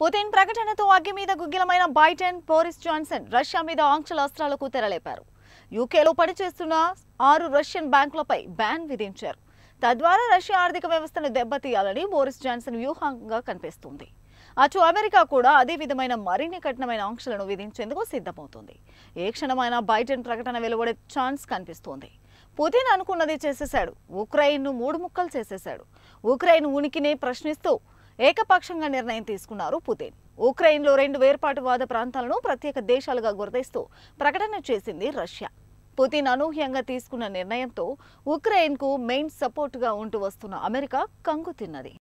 Putin ప్రకటనతో అగ్గి మీద గుగ్గిలమైన బైడెన్ బోరిస్ జాన్సన్ రష్యా మీద ఆంక్షల అస్త్రాలకు తెరలేపారు. యూకేలో పనిచేస్తున్న ఆరు రష్యన్ బ్యాంకులపై బ్యాన్ విధించారు. తద్వారా రష్యా ఆర్థిక వ్యవస్థను దెబ్బతీయాలని బోరిస్ జాన్సన్ వ్యూహంగా కనిపిస్తుంది. అటు అమెరికా కూడా అదే విధమైన మరిన్ని కఠినమైన ఆంక్షలను విధించేందుకు సిద్ధమవుతుంది. ఏ క్షణమైన బైడెన్ ప్రకటన వెలువడే ఛాన్స్ కనిపిస్తోంది. పుతిన్ అనుకున్నది చేసేశాడు. ఉక్రెయిన్ను మూడు ముక్కలు చేసేశాడు. ఉక్రెయిన్ ఉనికిని ప్రశ్నిస్తూ ఏకపక్షంగా నిర్ణయం తీసుకున్నారు పుతిన్. ఉక్రెయిన్లో రెండు వేర్పాటువాద ప్రాంతాలను ప్రత్యేక దేశాలుగా గుర్తిస్తూ ప్రకటన చేసింది రష్యా. పుతిన్ అనూహ్యంగా తీసుకున్న నిర్ణయంతో ఉక్రెయిన్కు మెయిన్ సపోర్టుగా ఉంటూ వస్తున్న అమెరికా కంగు తిన్నది.